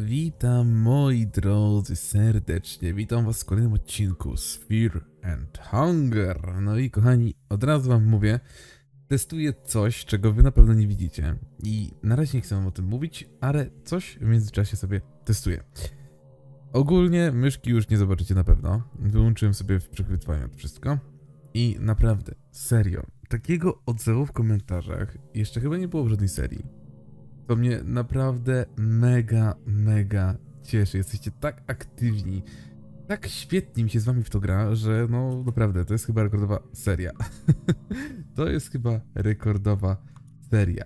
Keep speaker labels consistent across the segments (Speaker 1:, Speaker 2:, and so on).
Speaker 1: Witam moi drodzy serdecznie, witam was w kolejnym odcinku Fear and Hunger. No i kochani, od razu wam mówię, testuję coś, czego wy na pewno nie widzicie. I na razie nie chcę wam o tym mówić, ale coś w międzyczasie sobie testuję. Ogólnie myszki już nie zobaczycie na pewno. Wyłączyłem sobie w przechwytywaniu to wszystko. I naprawdę, serio, takiego odzewu w komentarzach jeszcze chyba nie było w żadnej serii. To mnie naprawdę mega, mega cieszy. Jesteście tak aktywni. Tak świetnie mi się z wami w to gra, że no naprawdę, to jest chyba rekordowa seria. to jest chyba rekordowa seria.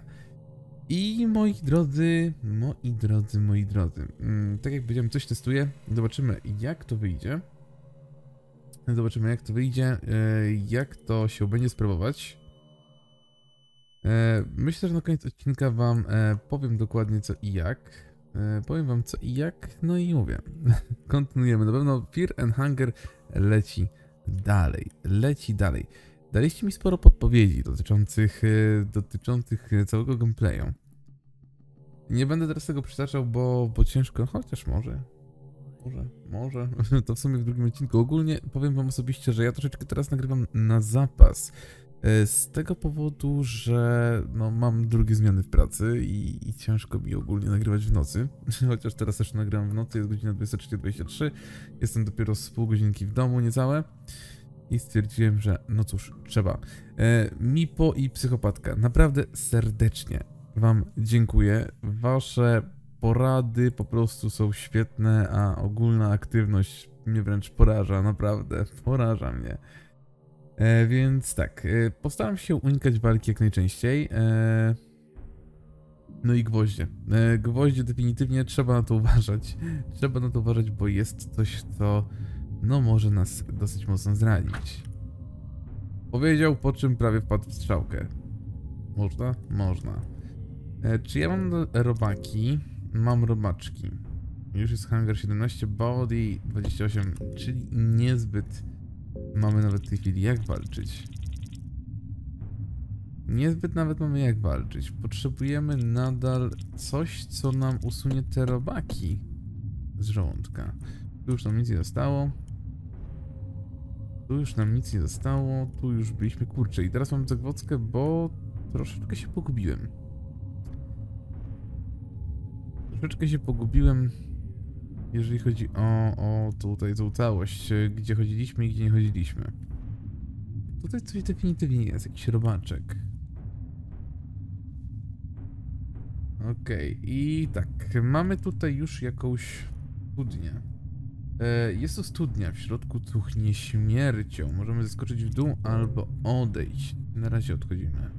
Speaker 1: I moi drodzy, moi drodzy, moi drodzy, mm, tak jak powiedziałem, coś testuję. Zobaczymy jak to wyjdzie. Zobaczymy jak to wyjdzie, e, jak to się będzie sprawować. E, myślę, że na koniec odcinka wam e, powiem dokładnie co i jak. E, powiem wam co i jak, no i mówię. Kontynuujemy. Na pewno Fear and Hunger leci dalej. Leci dalej. Daliście mi sporo podpowiedzi dotyczących, dotyczących całego gameplayu. Nie będę teraz tego przytaczał, bo, bo ciężko, chociaż może. Może, może. To w sumie w drugim odcinku. Ogólnie powiem wam osobiście, że ja troszeczkę teraz nagrywam na zapas. E, z tego powodu, że no, mam drugie zmiany w pracy i, i, ciężko mi ogólnie nagrywać w nocy. Chociaż teraz też nagrywam w nocy, jest godzina 23.23. Jestem dopiero z pół godzinki w domu, niecałe. I stwierdziłem, że no cóż, trzeba. E, Mipo i psychopatka, naprawdę serdecznie Wam dziękuję. Wasze porady po prostu są świetne, a ogólna aktywność mnie wręcz poraża, naprawdę poraża mnie. E, więc tak, e, postaram się unikać walki jak najczęściej. E, no i gwoździe. E, gwoździe definitywnie trzeba na to uważać. Trzeba na to uważać, bo jest coś, co no może nas dosyć mocno zranić. Powiedział, po czym prawie wpadł w strzałkę. Można? Można. E, czy ja mam robaki? Mam robaczki. Już jest Hunger 17, Body 28, czyli niezbyt mamy nawet w tej chwili jak walczyć. Niezbyt nawet mamy jak walczyć. Potrzebujemy nadal coś, co nam usunie te robaki z żołądka. Tu już nam nic nie zostało. Tu już nam nic nie zostało. Tu już byliśmy kurcze. I teraz mam zagwodzkę, bo troszeczkę się pogubiłem. Troszeczkę się pogubiłem jeżeli chodzi o, o tutaj tą całość, gdzie chodziliśmy i gdzie nie chodziliśmy. Tutaj coś definitywnie jest, jakiś robaczek. Okej, okay. i tak, mamy tutaj już jakąś studnię. E, jest to studnia, w środku cuchnie śmiercią. Możemy zeskoczyć w dół albo odejść. Na razie odchodzimy.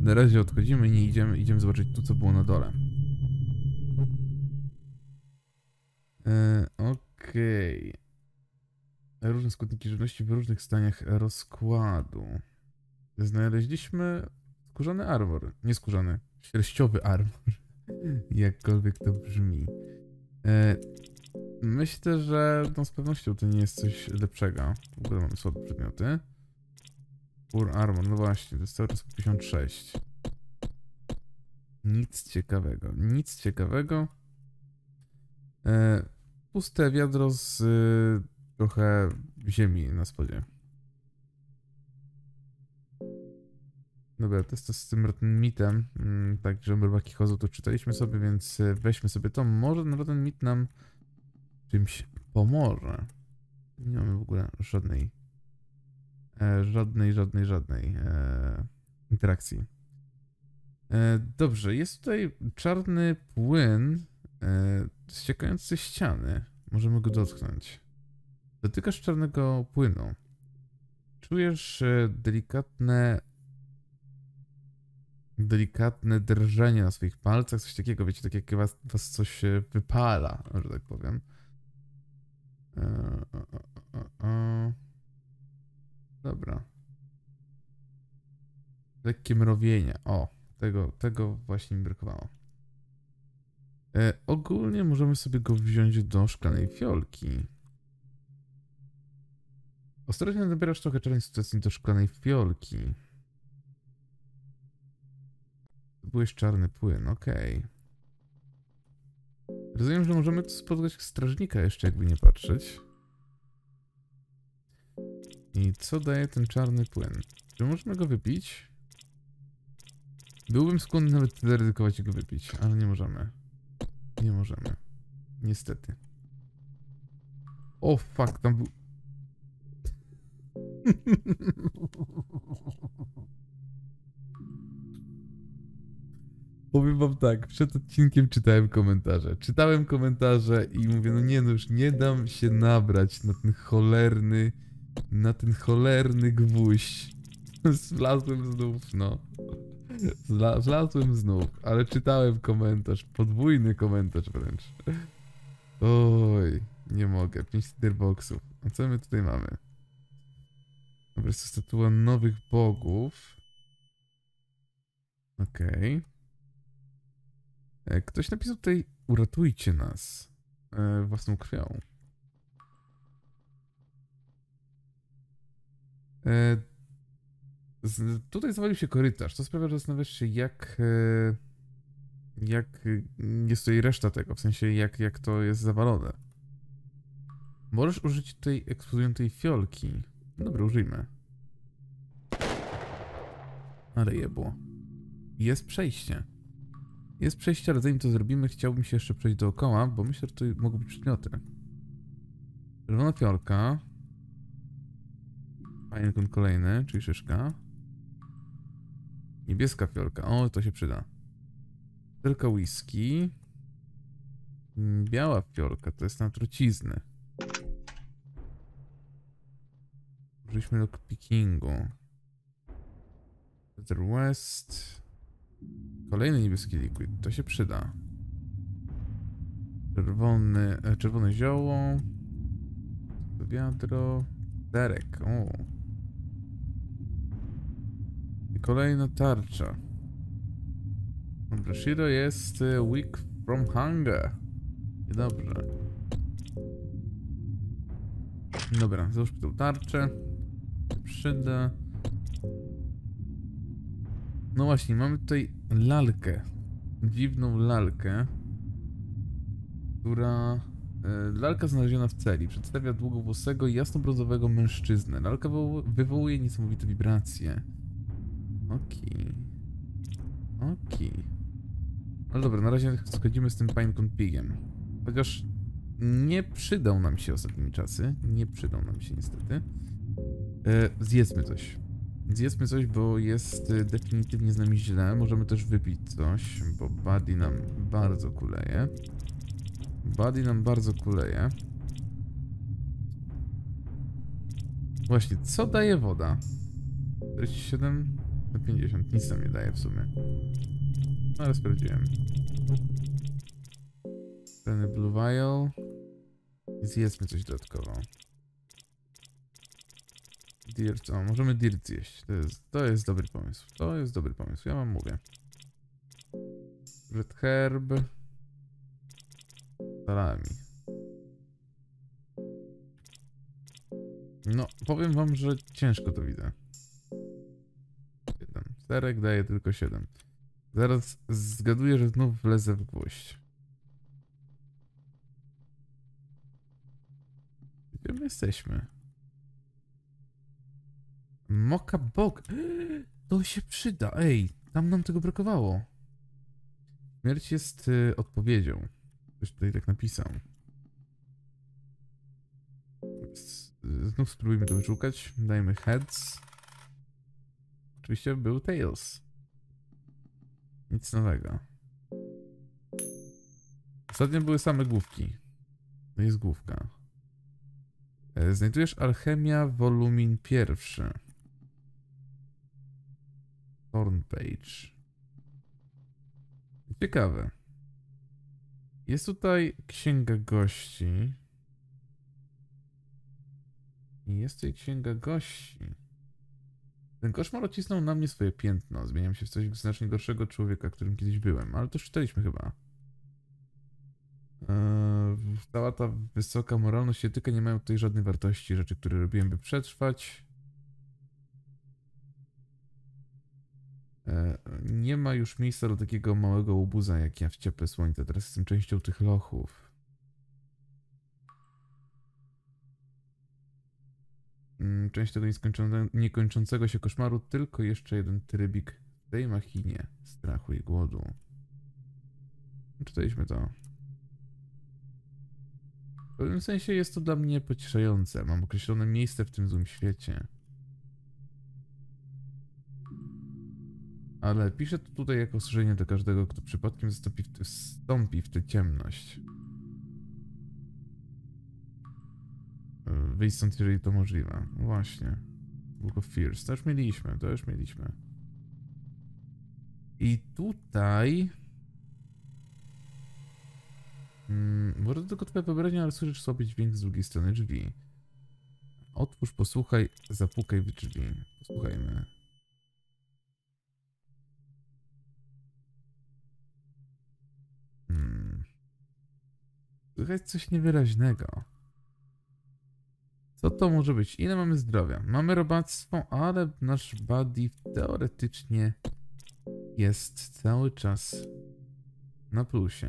Speaker 1: Na razie odchodzimy, nie idziemy, idziemy zobaczyć tu, co było na dole. E, Okej. Okay. Różne składniki żywności w różnych staniach rozkładu. Znaleźliśmy skórzany armor. Nie skórzany, sierściowy armor. Jakkolwiek to brzmi. E, myślę, że no, z pewnością to nie jest coś lepszego. W ogóle mamy słabe przedmioty. Pur armor, no właśnie, to jest cały czas 56. Nic ciekawego, nic ciekawego. E, puste wiadro z y, trochę ziemi na spodzie. Dobra, to jest to z tym mitem. Mm, tak, że robaki chodzą, to czytaliśmy sobie, więc y, weźmy sobie to. Może ten mit nam czymś pomoże. Nie mamy w ogóle żadnej, e, żadnej, żadnej, żadnej e, interakcji. E, dobrze, jest tutaj czarny płyn. E, ściekający ściany. Możemy go dotknąć. Dotykasz czarnego płynu. Czujesz delikatne delikatne drżenie na swoich palcach, coś takiego, wiecie, tak jak was, was coś wypala, że tak powiem. E, Dobra. Lekkie mrowienie. O, tego, tego właśnie mi brakowało. E, ogólnie możemy sobie go wziąć do szklanej fiolki. Ostrożnie nabierasz trochę sytuacji do szklanej fiolki. Byłeś czarny płyn, okej. Okay. Rozumiem, że możemy tu spotkać strażnika jeszcze, jakby nie patrzeć. I co daje ten czarny płyn? Czy możemy go wypić? Byłbym skłonny nawet zaryzykować go wypić, ale nie możemy. Nie możemy. Niestety. O fuck, tam był... Powiem wam tak, przed odcinkiem czytałem komentarze. Czytałem komentarze i mówię, no nie no, już nie dam się nabrać na ten cholerny, na ten cholerny gwóźdź. Zlazłem znów, no. Zla, zlazłem znów, ale czytałem komentarz, podwójny komentarz wręcz. Oj, nie mogę, 5 boxów. A co my tutaj mamy? Dobra, jest to statua nowych bogów. Okej. Okay. Ktoś napisał tutaj, uratujcie nas e, własną krwią. E, z, tutaj zawalił się korytarz. To sprawia, że zastanawiasz się, jak. E, jak jest tutaj reszta tego, w sensie jak, jak to jest zawalone. Możesz użyć tej eksplodującej fiolki. Dobra, użyjmy. Ale jebło. Jest przejście. Jest przejście, ale zanim to zrobimy, chciałbym się jeszcze przejść dookoła, bo myślę, że to mogą być przedmioty. Czerwona fiolka. Fajny kolejny, czyli szyszka. Niebieska fiolka. O, to się przyda. Tylko whisky. Biała fiolka, to jest na trucizny. Użyliśmy lockpickingu. Feather West. Kolejny niebieski liquid, to się przyda. Czerwony, e, czerwone zioło. Wiadro. Derek, o. I kolejna tarcza. Dobra, Shiro jest e, weak from hunger. Niedobrze. Dobra, załóżmy tą tarczę. Przyda. No właśnie, mamy tutaj lalkę. Dziwną lalkę. Która... E, lalka znaleziona w celi. Przedstawia długowłosego, jasnobrązowego mężczyznę. Lalka wywołuje niesamowite wibracje. Okej. Okay. No dobra, na razie schodzimy z tym Pinecone Pigiem. Chociaż nie przydał nam się ostatnimi czasy. Nie przydał nam się niestety. E, zjedzmy coś. Zjedzmy coś, bo jest y, definitywnie z nami źle. Możemy też wypić coś, bo Buddy nam bardzo kuleje. Buddy nam bardzo kuleje. Właśnie, co daje woda? 47 na 50, nic nam nie daje w sumie. No ale sprawdziłem. Ten Blue Vial. Zjedzmy coś dodatkowo. Dirt, o, możemy dirt zjeść. To jest, to jest dobry pomysł. To jest dobry pomysł, ja wam mówię. Red herb. Salami. No, powiem wam, że ciężko to widzę. 7. Serek daje tylko 7. Zaraz zgaduję, że znów wlezę w gwoźdź. Gdzie my jesteśmy? Moka bok. To się przyda. Ej, tam nam tego brakowało. Śmierć jest y, odpowiedzią. Ktoś tutaj tak napisał. Znów spróbujmy to wyszukać. Dajmy heads. Oczywiście był tails. Nic nowego. Ostatnio były same główki. To jest główka. E, znajdujesz alchemia wolumin pierwszy. Page. Ciekawe. Jest tutaj księga gości. Jest tutaj księga gości. Ten koszmar odcisnął na mnie swoje piętno. Zmieniam się w coś znacznie gorszego człowieka, którym kiedyś byłem. Ale to czytaliśmy chyba. Eee, cała ta wysoka moralność i etyka nie mają tutaj żadnej wartości. Rzeczy, które robiłem, by przetrwać. E, nie ma już miejsca do takiego małego łobuza jak ja w ciepłe słońce. Teraz jestem częścią tych lochów. Część tego niekończącego się koszmaru, tylko jeszcze jeden trybik w tej machinie strachu i głodu. Czytaliśmy to. W pewnym sensie jest to dla mnie pocieszające. Mam określone miejsce w tym złym świecie. Ale piszę to tutaj jako ostrzeżenie do każdego, kto przypadkiem wstąpi w tę ciemność. Wyjść stąd, jeżeli to możliwe. Właśnie. Book of Fears. To już mieliśmy, to już mieliśmy. I tutaj... Mm, może tylko twoje wyobraźnia, ale słyszysz sobie dźwięk z drugiej strony drzwi. Otwórz, posłuchaj, zapukaj w drzwi. Posłuchajmy. Hmm. Słychać coś niewyraźnego. Co to może być? Ile mamy zdrowia? Mamy robactwo, ale nasz buddy teoretycznie jest cały czas na plusie.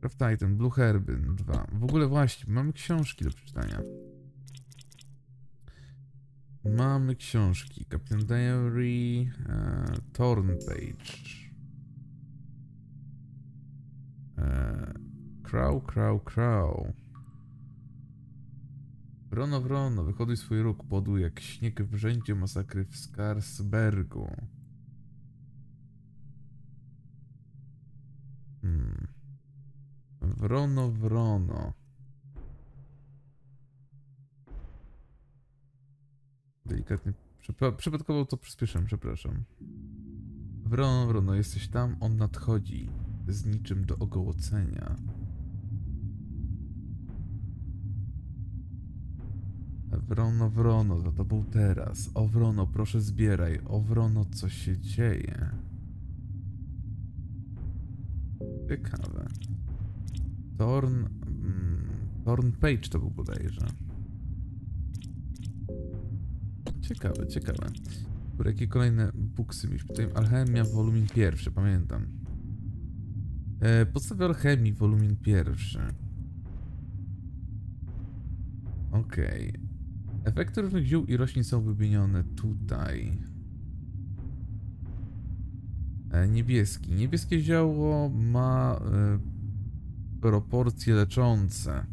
Speaker 1: Craft Titan, Blue Herby 2. W ogóle właśnie, mamy książki do przeczytania. Mamy książki. Captain Diary, e, Torn Page. E, crow, crow, crow. Wrono, wrono, wychoduj swój róg, podły jak śnieg w rzędzie masakry w Skarsbergu. Hmm. Wrono, wrono. Delikatnie. Przypa przypadkowo to przyspieszyłem, przepraszam. Wrono, wrono, jesteś tam, on nadchodzi. Z niczym do ogołocenia. Wrono, wrono, za tobą teraz. O wrono, proszę zbieraj. O wrono, co się dzieje? Ciekawe. Torn... Mm, Torn Page to był bodajże. Ciekawe, ciekawe. Jakie kolejne buksy mieliśmy? Tutaj Alchemia, wolumin pierwszy, pamiętam. E, podstawy alchemii, wolumin pierwszy. Okej. Efekty różnych ziół i roślin są wymienione tutaj. E, niebieski. Niebieskie zioło ma e, proporcje leczące.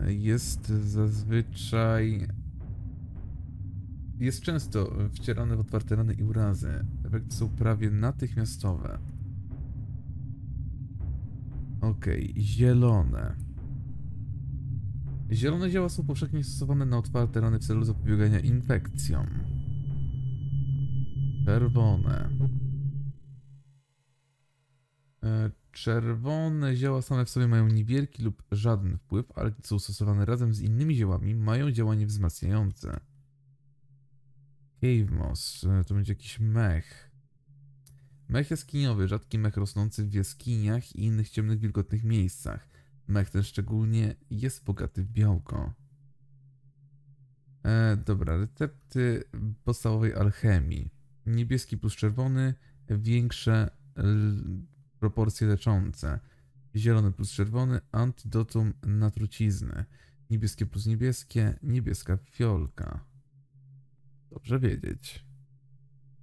Speaker 1: E, Jest zazwyczaj. Jest często wcierane w otwarte rany i urazy. Efekty są prawie natychmiastowe. Okej, zielone. Zielone zioła są powszechnie stosowane na otwarte rany w celu zapobiegania infekcjom. Czerwone. E, Czerwone zioła same w sobie mają niewielki lub żaden wpływ, ale gdy są stosowane razem z innymi ziołami, mają działanie wzmacniające. Cave moss, e, to będzie jakiś mech. Mech jaskiniowy, rzadki mech rosnący w jaskiniach i innych ciemnych, wilgotnych miejscach. Mech ten szczególnie jest bogaty w białko. E, dobra, recepty podstawowej alchemii. Niebieski plus czerwony, większe proporcje leczące. Zielony plus czerwony, antidotum na trucizny. Niebieskie plus niebieskie, niebieska fiolka. Dobrze wiedzieć.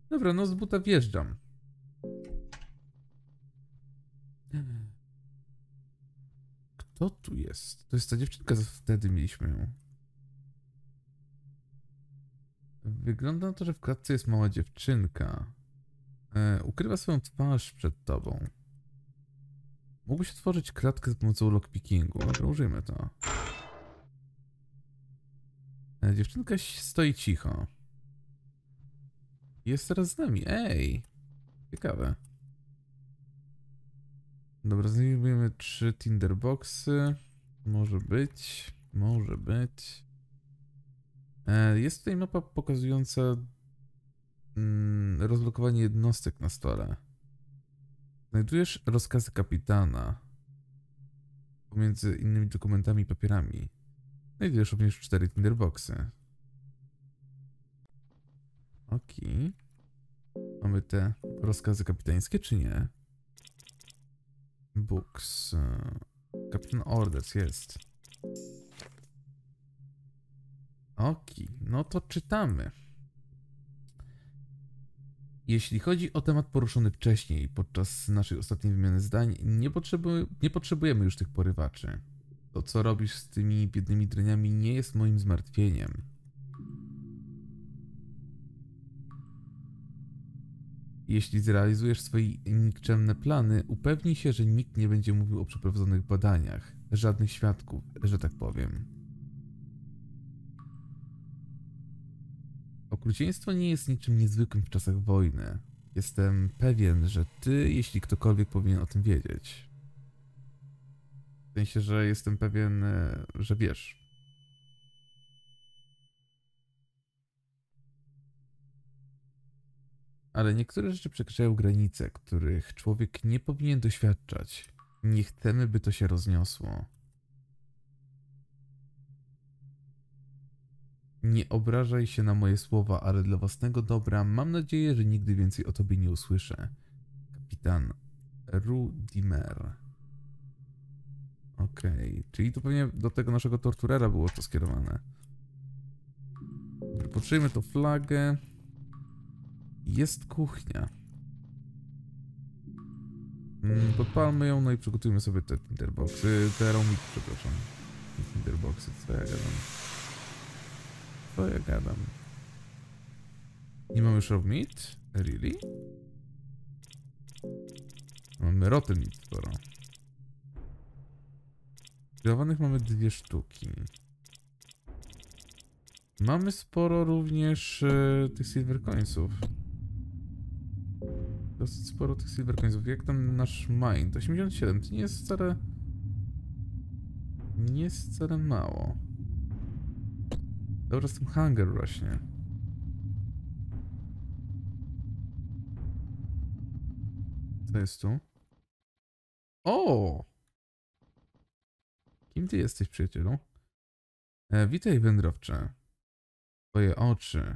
Speaker 1: Dobra, no z buta wjeżdżam. Kto tu jest? To jest ta dziewczynka, wtedy mieliśmy ją. Wygląda na to, że w klatce jest mała dziewczynka. E, ukrywa swoją twarz przed tobą. Mógłbyś otworzyć klatkę z pomocą lockpickingu. Dobra, użyjmy to. E, dziewczynka stoi cicho. Jest teraz z nami. Ej! Ciekawe. Dobra, zdejmujemy trzy Tinderboxy. Może być. Może być. E, Jest tutaj mapa pokazująca mm, rozlokowanie jednostek na stole. Znajdujesz rozkazy kapitana pomiędzy innymi dokumentami i papierami. Znajdujesz również cztery Tinderboxy. Okej. Mamy te rozkazy kapitańskie, czy nie? Books. e, Captain Orders jest. Okej, no to czytamy. Jeśli chodzi o temat poruszony wcześniej, podczas naszej ostatniej wymiany zdań, nie, potrzebu- nie potrzebujemy już tych porywaczy. To, co robisz z tymi biednymi dreniami, nie jest moim zmartwieniem. Jeśli zrealizujesz swoje nikczemne plany, upewnij się, że nikt nie będzie mówił o przeprowadzonych badaniach, żadnych świadków, że tak powiem. Okrucieństwo nie jest niczym niezwykłym w czasach wojny. Jestem pewien, że ty, jeśli ktokolwiek powinien o tym wiedzieć. W sensie, że jestem pewien, e, że wiesz. Ale niektóre rzeczy przekraczają granice, których człowiek nie powinien doświadczać. Nie chcemy, by to się rozniosło. Nie obrażaj się na moje słowa, ale dla własnego dobra mam nadzieję, że nigdy więcej o tobie nie usłyszę. Kapitan Rudimer. Okej, czyli to pewnie do tego naszego torturera było to skierowane. Potrzebujemy to flagę. Jest kuchnia. Mm, Podpalmy ją, no i przygotujmy sobie te tinderboxy, te romiki, przepraszam. Tinderboxy, co ja gadam. Co ja gadam? Nie mamy już meat? Really? Mamy rotten sporo. Grillowanych mamy dwie sztuki. Mamy sporo również e, tych silver coinsów. Dosyć sporo tych silver coinsów. Jak tam nasz mind? 87. To nie jest wcale... Nie jest wcale mało. Dobra, z tym hunger rośnie. Co jest tu? O! Kim ty jesteś, przyjacielu? E, witaj, wędrowcze. Twoje oczy.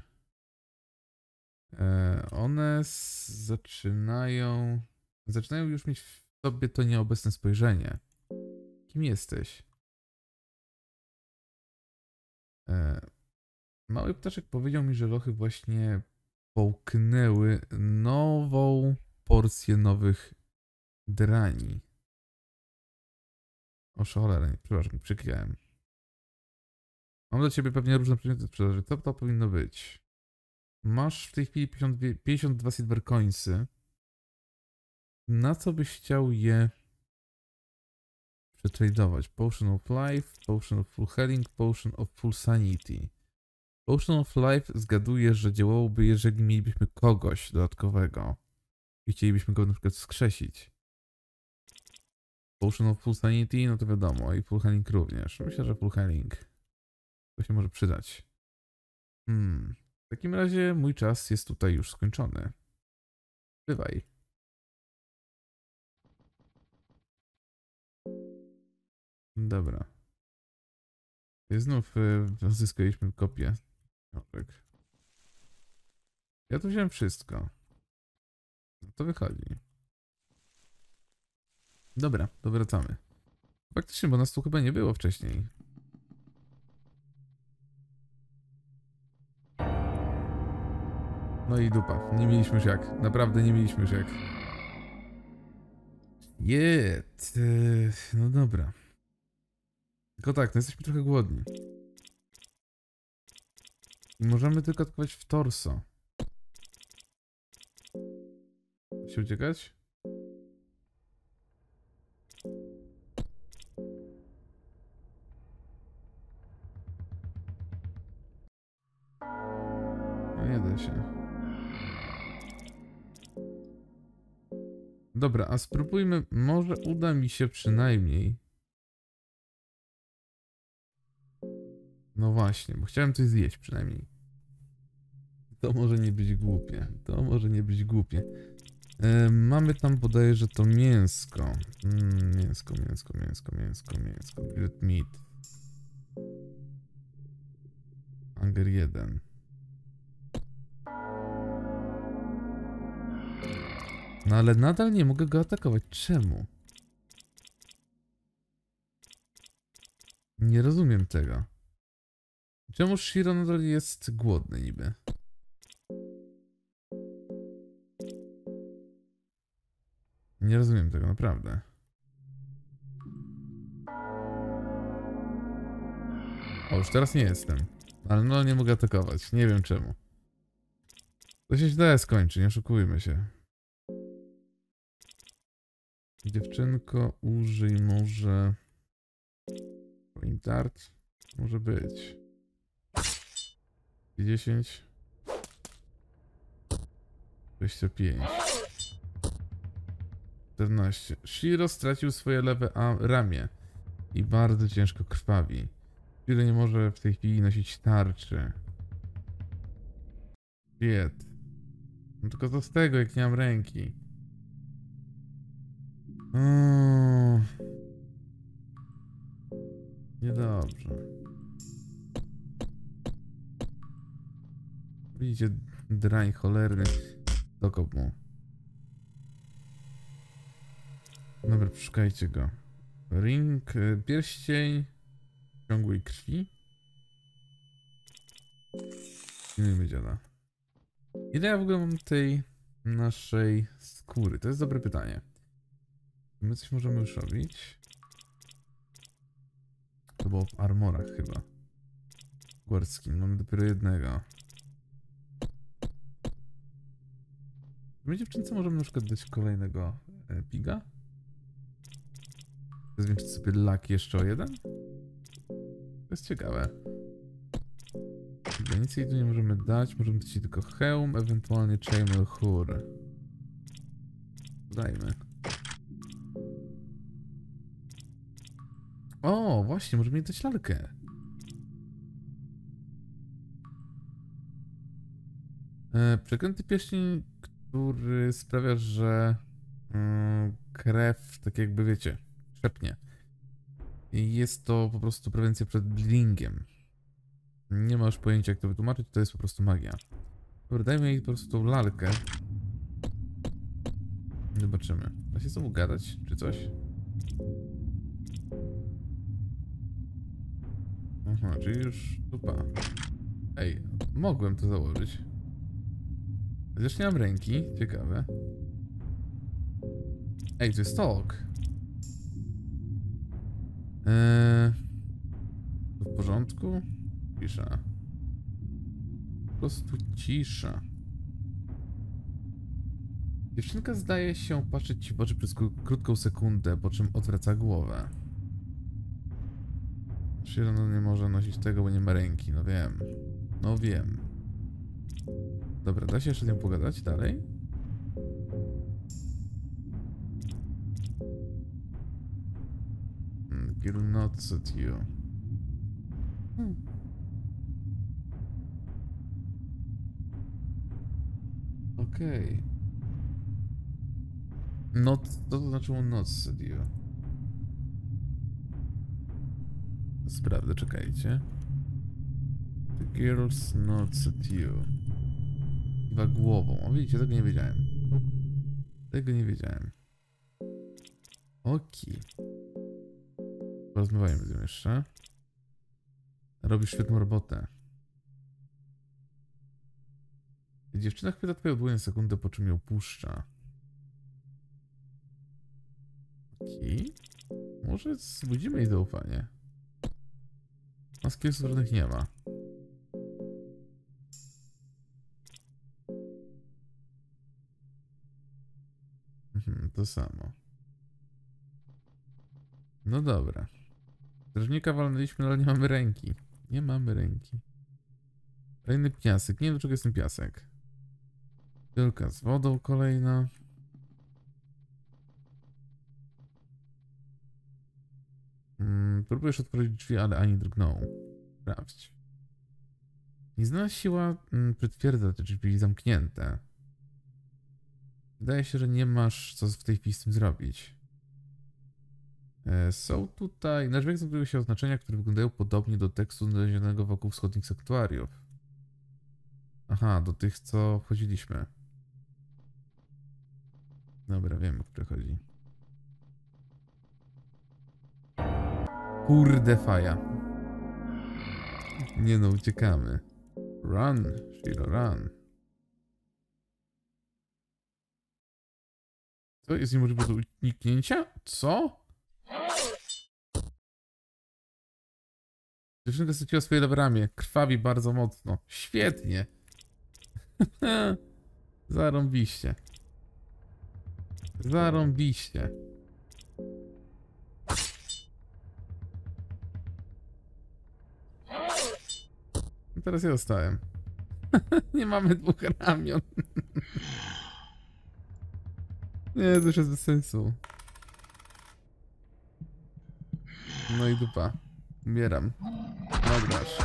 Speaker 1: E, one zaczynają. Zaczynają już mieć w sobie to nieobecne spojrzenie. Kim jesteś? E, mały ptaszek powiedział mi, że lochy właśnie połknęły nową porcję nowych drani. O cholera, przepraszam, przykleiłem. Mam dla ciebie pewnie różne przedmioty sprzedaży. Co to powinno być? Masz w tej chwili 52, 52 silver coinsy. Na co byś chciał je przetradować? Potion of Life, Potion of Full Healing, Potion of Full Sanity. Potion of Life zgaduję, że działałoby, jeżeli mielibyśmy kogoś dodatkowego i chcielibyśmy go na przykład skrzesić. Potion of Full Sanity, no to wiadomo, i Full Healing również. Myślę, że Full Healing to się może przydać. Hmm. W takim razie mój czas jest tutaj już skończony. Bywaj. Dobra. Znów y, zyskaliśmy kopię. książek. Ja tu wziąłem wszystko. No to wychodzi. Dobra, to wracamy. Faktycznie, bo nas tu chyba nie było wcześniej. No i dupa. Nie mieliśmy już jak. Naprawdę nie mieliśmy już jak. Jet. Yy, no dobra. Tylko tak, no jesteśmy trochę głodni. I możemy tylko atakować w torso. Się uciekać? No nie da się. Dobra, a spróbujmy, może uda mi się przynajmniej. No właśnie, bo chciałem coś zjeść przynajmniej. To może nie być głupie. To może nie być głupie. E, mamy tam bodajże to mięsko. Mm, mięsko, mięsko, mięsko, mięsko, mięsko. Grilled meat. Hunger 1. No ale nadal nie mogę go atakować. Czemu? Nie rozumiem tego. Czemu Shiro nadal jest głodny niby? Nie rozumiem tego, naprawdę. O, już teraz nie jestem. Ale no, nie mogę atakować. Nie wiem czemu. To się źle skończy, nie oszukujmy się. Dziewczynko, użyj może... Point art? Może być. 10. 25. 14. Shiro stracił swoje lewe ramię i bardzo ciężko krwawi. Shiro nie może w tej chwili nosić tarczy. Bied. No tylko co z tego, jak nie mam ręki? Mm. Niedobrze. Widzicie, drań cholerny. Dokop mu. Dobra, przeszukajcie go. Ring, y, pierścień ciągłej krwi. Pilnujmy dziada. Ile ja w ogóle mam tej naszej skóry? To jest dobre pytanie. My coś możemy już robić? To było w armorach chyba. Guardskin, mamy dopiero jednego. My dziewczynce możemy na przykład dać kolejnego e, piga? Zwiększyć sobie lak jeszcze o jeden? To jest ciekawe. Nic jej tu nie możemy dać, możemy dać jej tylko hełm, ewentualnie chainmail hur. Dajmy. O, właśnie, możemy jej dać lalkę. E, przeklęty pierścień, który sprawia, że mm, krew, tak jakby wiecie, szepnie. I jest to po prostu prewencja przed bleedingiem. Nie ma już pojęcia, jak to wytłumaczyć, to jest po prostu magia. Dobra, dajmy jej po prostu tą lalkę. Zobaczymy. Da się z tobą gadać, czy coś? Aha, czyli już dupa. Ej, mogłem to założyć. Chociaż nie mam ręki, ciekawe. Ej, to jest talk. Eee, w porządku? Cisza. Po prostu cisza. Dziewczynka zdaje się patrzeć ci w oczy przez kró- krótką sekundę, po czym odwraca głowę. Shiron nie może nosić tego, bo nie ma ręki, no wiem. No wiem. Dobra, da się jeszcze z nią pogadać dalej? Hmm, Girl not at you. Hmm. Okej. Not, co to znaczyło not at you? Sprawdzę, czekajcie. The girls not at you. Chyba głową. O widzicie, tego nie wiedziałem. Tego nie wiedziałem. Oki. Porozmawiajmy z nią jeszcze. Robisz świetną robotę. Dziewczyna chwyta twoją dłoń sekundę, po czym ją puszcza. Okej. Może wzbudzimy jej zaufanie. A skillsów żadnych nie ma. Mhm, to samo. No dobra. Strażnika walnęliśmy, ale nie mamy ręki. Nie mamy ręki. Kolejny piasek. Nie wiem, do czego jest ten piasek. Tylko z wodą kolejna. Mm, próbujesz otworzyć drzwi, ale ani drgną. Sprawdź. Nieznana siła mm, przytwierdza te drzwi zamknięte. Wydaje się, że nie masz co w tej chwili z tym zrobić. E, Są tutaj. Na drzwiach znajdują się oznaczenia, które wyglądają podobnie do tekstu znalezionego wokół wschodnich sanktuariów. Aha, do tych, co wchodziliśmy. Dobra, wiem o które chodzi. Kurde faja. Nie no, uciekamy. Run, Shiro, run. To jest niemożliwe do uniknięcia? Co? Dziewczynka straciła swoje lewe ramię. Krwawi bardzo mocno. Świetnie. Zarąbiście. Zarąbiście. Teraz ja dostałem. Nie mamy dwóch ramion. Nie, to już jest bez sensu. No i dupa. Umieram. Nagrasz.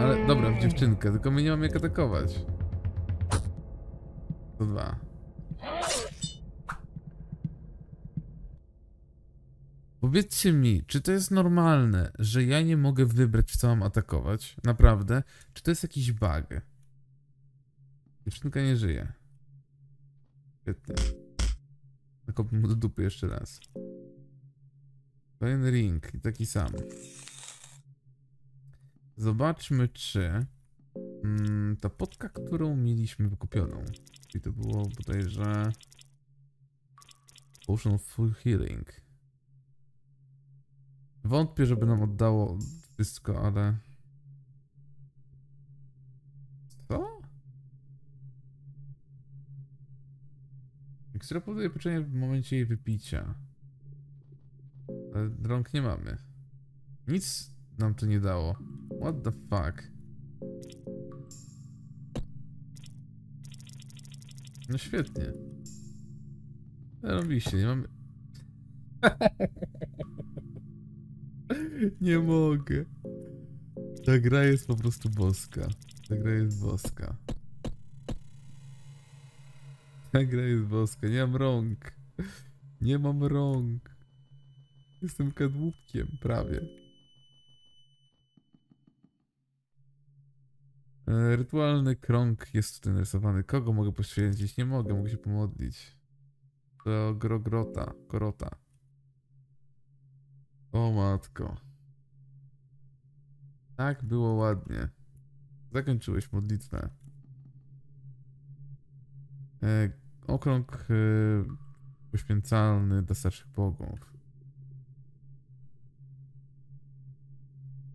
Speaker 1: Ale dobra, w dziewczynkę, tylko my nie mamy jak atakować. To dwa. Powiedzcie mi, czy to jest normalne, że ja nie mogę wybrać, co mam atakować? Naprawdę? Czy to jest jakiś bug? Dziewczynka nie żyje. Świetnie. Nakopnę mu do dupy jeszcze raz. Kolejny ring i taki sam. Zobaczmy, czy mm, ta potka, którą mieliśmy wykupioną, czyli to było bodajże Potion Full Healing. Wątpię, żeby nam oddało wszystko, ale... Co? Mikstura powoduje pieczenie w momencie jej wypicia. Ale rąk nie mamy. Nic nam to nie dało. What the fuck? No świetnie. Robiliście, nie mamy... nie mogę. Ta gra jest po prostu boska. Ta gra jest boska. Ta gra jest boska. Nie mam rąk. Nie mam rąk. Jestem kadłubkiem, prawie. E, Rytualny krąg jest tutaj narysowany. Kogo mogę poświęcić? Nie mogę, mogę się pomodlić. Do Grogrota, Korota. O matko. Tak było ładnie. Zakończyłeś modlitwę. E, okrąg e, poświęcalny dla starszych bogów.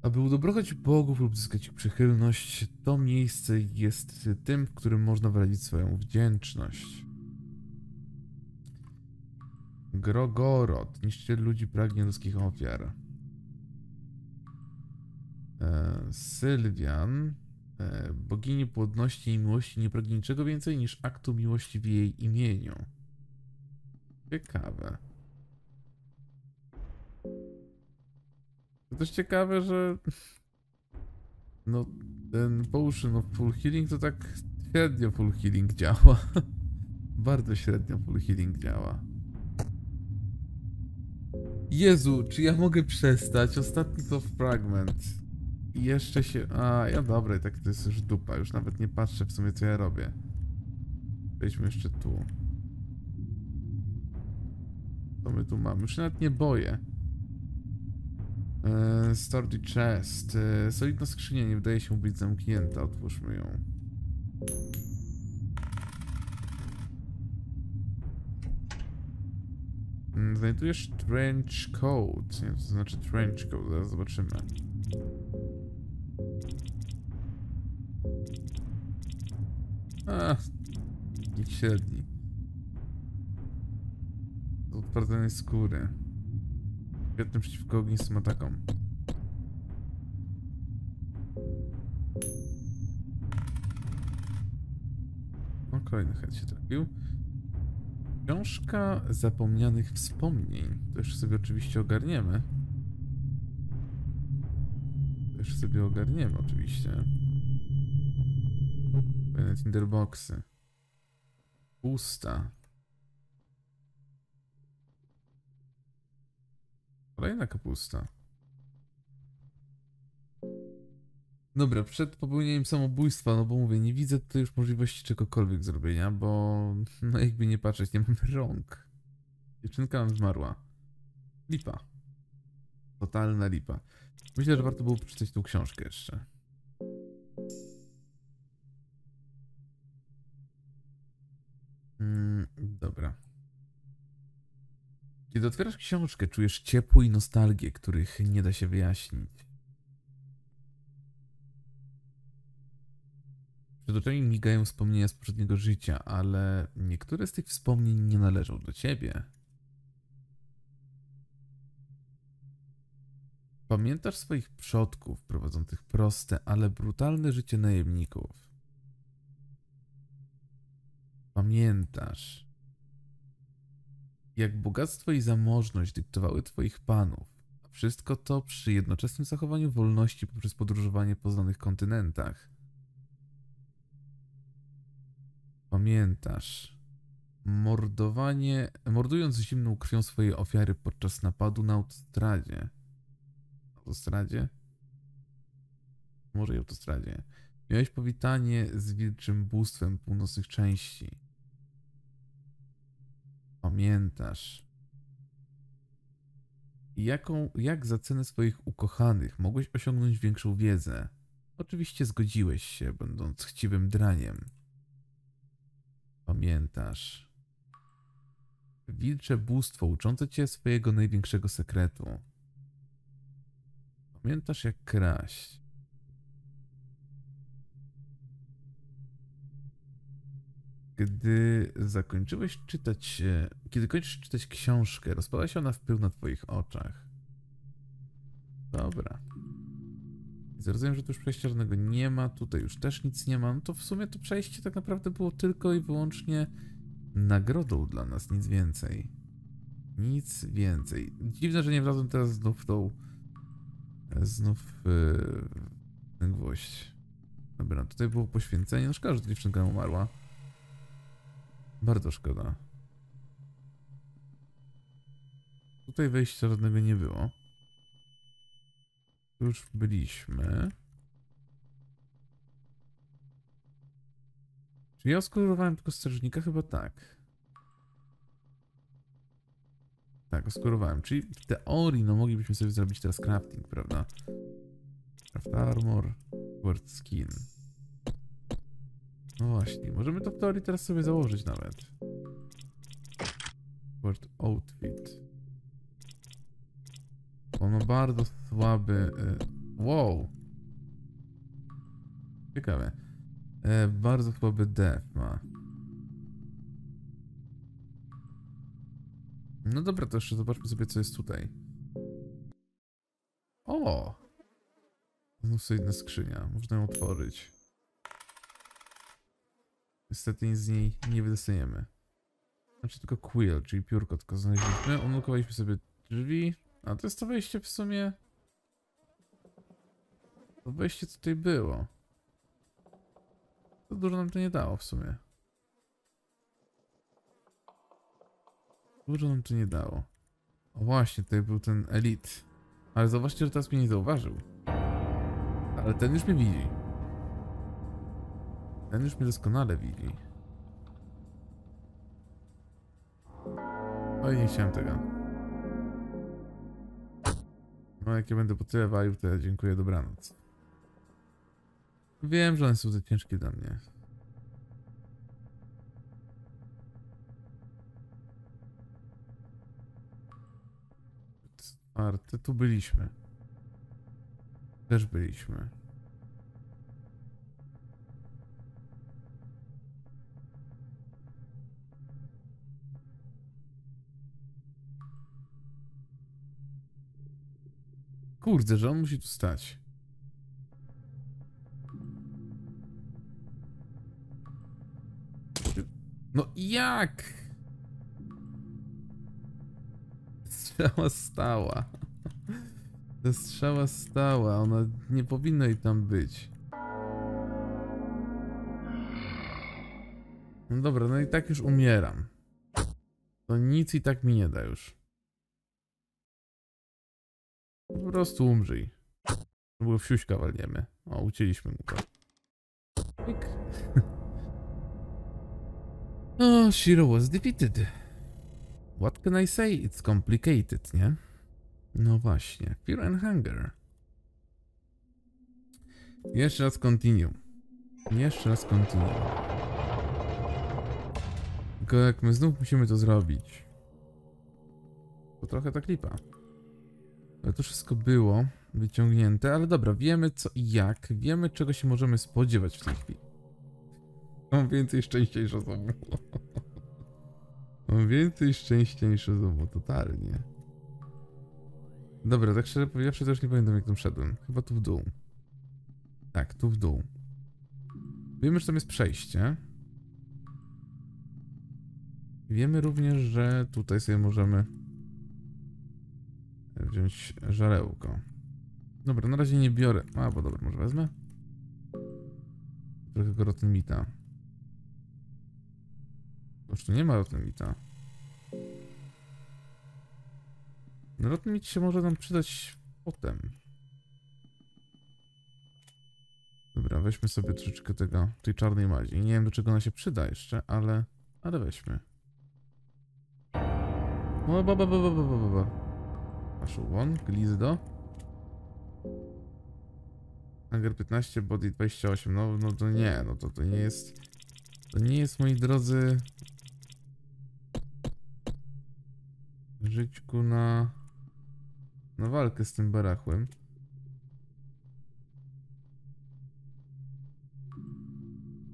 Speaker 1: Aby udobrochać bogów lub zyskać ich przychylność, to miejsce jest tym, w którym można wyrazić swoją wdzięczność. Grogorod, niszczyciel ludzi pragnie ludzkich ofiar. E, Sylwian, e, bogini płodności i miłości nie pragnie niczego więcej niż aktu miłości w jej imieniu. Ciekawe. To też ciekawe, że no ten potion of full healing to tak średnio full healing działa. Bardzo średnio full healing działa. Jezu, czy ja mogę przestać? Ostatni to fragment. I jeszcze się... A, ja dobra, tak to jest już dupa. Już nawet nie patrzę w sumie, co ja robię. Wejdźmy jeszcze tu. Co my tu mamy? Już nawet nie boję. Eee, Sturdy chest. Eee, solidna skrzynia nie wydaje się być zamknięta. Otwórzmy ją. Znajdujesz trench coat. Nie to znaczy trench coat. Zaraz zobaczymy. A, jakiś średni. Do utwardzonej skóry. Świetny przeciwko ognistym atakom. O, kolejny head się trafił. Książka zapomnianych wspomnień. To jeszcze sobie oczywiście ogarniemy. To jeszcze sobie ogarniemy oczywiście. Kolejne tinderboxy. Pusta. Kolejna kapusta. Dobra, przed popełnieniem samobójstwa, no bo mówię, nie widzę tutaj już możliwości czegokolwiek zrobienia, bo no jakby nie patrzeć, nie mamy rąk. Dziewczynka nam zmarła. Lipa. Totalna lipa. Myślę, że warto było przeczytać tą książkę jeszcze. Mm, dobra. Kiedy otwierasz książkę, czujesz ciepło i nostalgię, których nie da się wyjaśnić. Przed oczami migają wspomnienia z poprzedniego życia, ale niektóre z tych wspomnień nie należą do ciebie. Pamiętasz swoich przodków prowadzących proste, ale brutalne życie najemników. Pamiętasz, jak bogactwo i zamożność dyktowały twoich panów, a wszystko to przy jednoczesnym zachowaniu wolności poprzez podróżowanie po znanych kontynentach. Pamiętasz mordowanie, mordując zimną krwią swojej ofiary podczas napadu na autostradzie. Autostradzie? Może i autostradzie. Miałeś powitanie z wilczym bóstwem północnych części. Pamiętasz. Jaką, jak za cenę swoich ukochanych mogłeś osiągnąć większą wiedzę? Oczywiście zgodziłeś się, będąc chciwym draniem. Pamiętasz. Wilcze bóstwo uczące cię swojego największego sekretu. Pamiętasz jak kraść. Gdy zakończyłeś czytać, e, kiedy kończysz czytać książkę, rozpala się ona w pył na twoich oczach. Dobra. Zrozumiem, że tu już przejścia żadnego nie ma, tutaj już też nic nie ma. No to w sumie to przejście tak naprawdę było tylko i wyłącznie nagrodą dla nas, nic więcej. Nic więcej. Dziwne, że nie wlazłem teraz znów w tą... Znów yy, gwoźdź. Dobra, tutaj było poświęcenie. No szkoda, że dziewczynka umarła. Bardzo szkoda. Tutaj wejścia żadnego nie było. Już byliśmy. Czy ja oskurowałem tylko strażnika? Chyba tak. Tak, oskurowałem. Czyli w teorii, no moglibyśmy sobie zrobić teraz crafting, prawda? Craft armor, word skin. No właśnie, możemy to w teorii teraz sobie założyć nawet. Word outfit. On ma bardzo słaby... Y, wow! Ciekawe. E, bardzo słaby def ma. No dobra, to jeszcze zobaczmy sobie, co jest tutaj. O! Znów inna skrzynia. Można ją otworzyć. Niestety nic z niej nie wydostaniemy. Znaczy tylko quill, czyli piórko tylko znaleźliśmy. Unlokowaliśmy sobie drzwi. A to jest to wejście w sumie... To wejście tutaj było. To dużo nam to nie dało w sumie. Dużo nam to nie dało. O właśnie, tutaj był ten elit. Ale zobaczcie, że teraz mnie nie zauważył. Ale ten już mnie widzi. Ten już mnie doskonale widzi. Oj, nie chciałem tego. No, jak ja będę po tyle walił, to ja dziękuję, dobranoc. Wiem, że one są za ciężkie dla mnie. Otwarte, tu byliśmy. Też byliśmy. Kurde, że on musi tu stać. No jak? Strzała stała. Ta strzała stała, ona nie powinna jej tam być. No dobra, no i tak już umieram. To nic i tak mi nie da już. Prostu umrzyj. Bo wsiuśka walniemy. O, ucięliśmy mu to. Pik. oh, Shiro was defeated. What can I say? It's complicated, nie? No właśnie. Fear and hunger. Jeszcze raz continue. Jeszcze raz continue. Tylko jak my znów musimy to zrobić. To trochę tak lipa. To wszystko było wyciągnięte, ale dobra, wiemy co i jak, wiemy czego się możemy spodziewać w tej chwili. Mam więcej niż rozumu. Mam więcej szczęścia niż rozumu, totalnie. Dobra, tak szczerze powiedziawszy, to już nie pamiętam jak tam szedłem. Chyba tu w dół. Tak, tu w dół. Wiemy, że tam jest przejście. Wiemy również, że tutaj sobie możemy wziąć żarełko. Dobra, na razie nie biorę. A, bo dobra, może wezmę? Trochę go rotnmita. Już tu nie ma rotnmita. No rotnmit się może nam przydać potem. Dobra, weźmy sobie troszeczkę tego, tej czarnej mazi. Nie wiem do czego ona się przyda jeszcze, ale, ale weźmy. O, ba, ba, ba, ba, ba, ba, ba. Masz łon, glizdo. Hunger 15, body 28. No, no to nie, no to, to nie jest... To nie jest, moi drodzy... Żyćku na... Na walkę z tym barachłem.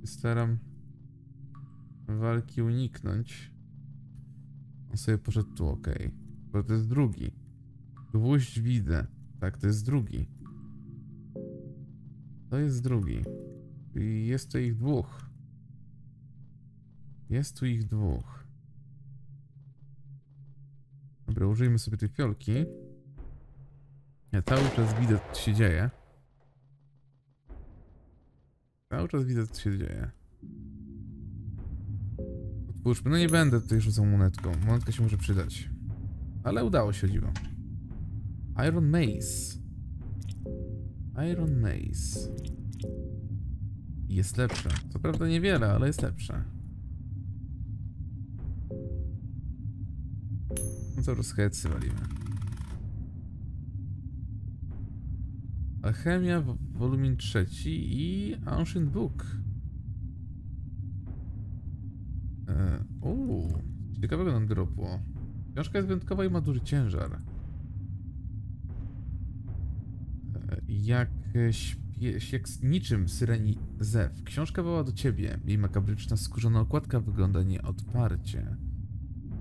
Speaker 1: Staram walki uniknąć. On sobie poszedł tu, ok. Bo to jest drugi. Gwóźdź widzę. Tak, to jest drugi. To jest drugi. I jest tu ich dwóch. Jest tu ich dwóch. Dobra, użyjmy sobie tej fiolki. Ja cały czas widzę, co się dzieje. Cały czas widzę, co się dzieje. Otwórzmy. No nie będę tutaj rzucał monetką. Monetka się może przydać. Ale udało się, dziwo. Iron Mace. Iron Mace. Jest lepsze. Co prawda niewiele, ale jest lepsze. No to rozhecy walimy. Alchemia, wolumin trzeci i Ancient Book. E, uuu, ciekawego nam dropło. Książka jest wyjątkowa i ma duży ciężar. Jak, śpie, jak niczym syreni zew. Książka woła do ciebie. Jej makabryczna skórzona okładka wygląda nieodparcie.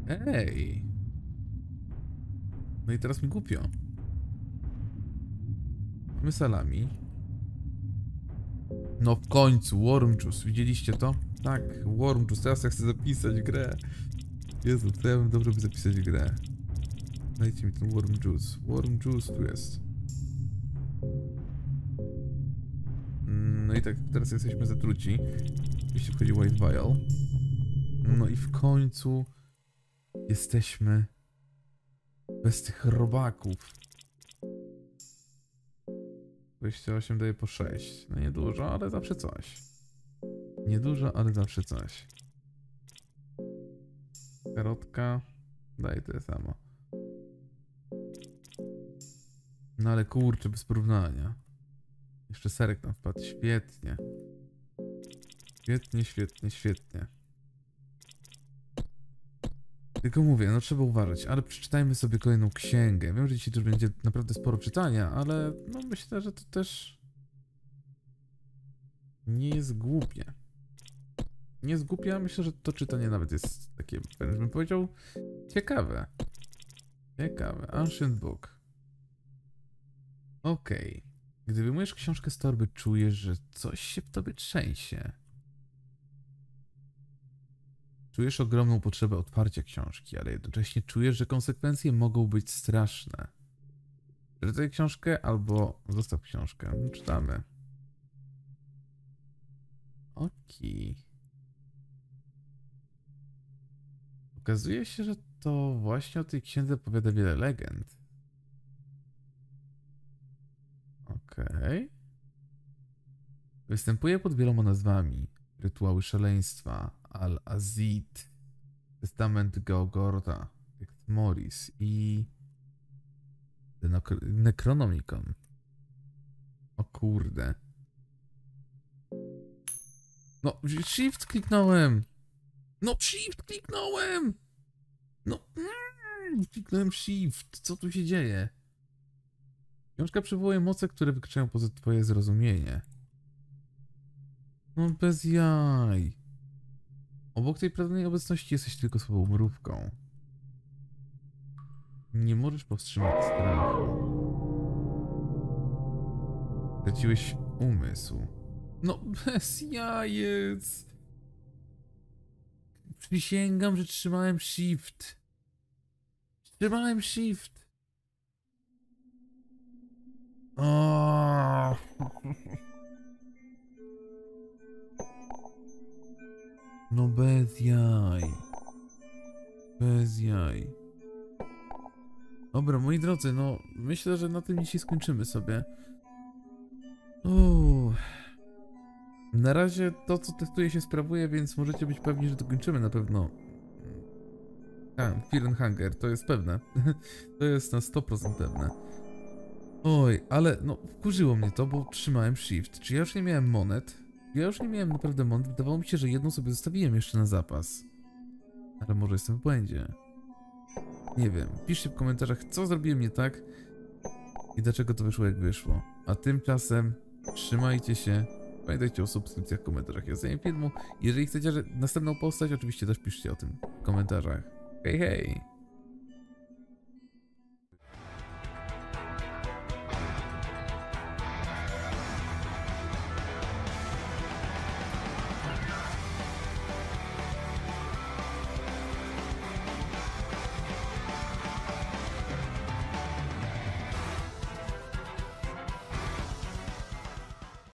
Speaker 1: Ej! No i teraz mi głupio. Mamy salami. No w końcu, Worm Juice. Widzieliście to? Tak, Worm Juice. Teraz ja chcę zapisać grę. Jezu, to ja bym dobrze by zapisać grę. Dajcie mi ten Worm Juice. Worm Juice tu jest. I tak, teraz jesteśmy zatruci. Jeśli chodzi o White Vial. No i w końcu jesteśmy bez tych robaków. 28 daje po 6. No niedużo, ale zawsze coś. Niedużo, ale zawsze coś. Karotka. Daje tyle samo. No ale kurczę, bez porównania. Jeszcze serek tam wpadł. Świetnie. Świetnie, świetnie, świetnie. Tylko mówię, no trzeba uważać, ale przeczytajmy sobie kolejną księgę. Wiem, że dzisiaj też będzie naprawdę sporo czytania, ale no myślę, że to też nie jest głupie. Nie jest głupie, a myślę, że to czytanie nawet jest takie, wręcz bym powiedział, ciekawe. Ciekawe. Ancient Book. Okej. Okay. Gdy wyjmujesz książkę z torby, czujesz, że coś się w tobie trzęsie. Czujesz ogromną potrzebę otwarcia książki, ale jednocześnie czujesz, że konsekwencje mogą być straszne. Czytaj książkę albo zostaw książkę. Czytamy. Okej. Okazuje się, że to właśnie o tej księdze opowiada wiele legend. Ok. Okej. Występuje pod wieloma nazwami. Rytuały szaleństwa, Al-Azid, Testament Geogorda, Text Morris i Necronomicon. O kurde. No, shift kliknąłem! No, shift kliknąłem! No, mm, kliknąłem shift. Co tu się dzieje? Książka przywołuje moce, które wykraczają poza twoje zrozumienie. No bez jaj. Obok tej prawnej obecności jesteś tylko słabą mrówką. Nie możesz powstrzymać strachu. Straciłeś umysł. No bez jajec. Przysięgam, że trzymałem shift. Trzymałem shift. Bez jaj. Bez jaj. Dobra, moi drodzy, no myślę, że na tym dzisiaj skończymy sobie. Uuu. Na razie to, co testuję, się sprawuje, więc możecie być pewni, że dokończymy na pewno. A, Fear and Hunger, to jest pewne. to jest na 100% pewne. Oj, ale no, wkurzyło mnie to, bo trzymałem shift. Czy ja już nie miałem monet? Ja już nie miałem naprawdę monet. Wydawało mi się, że jedną sobie zostawiłem jeszcze na zapas. Ale może jestem w błędzie. Nie wiem. Piszcie w komentarzach, co zrobiłem nie tak i dlaczego to wyszło jak wyszło. A tymczasem trzymajcie się. Pamiętajcie o subskrypcjach, komentarzach i ocenie filmu. Jeżeli chcecie że następną postać, oczywiście też piszcie o tym w komentarzach. Hej, hej!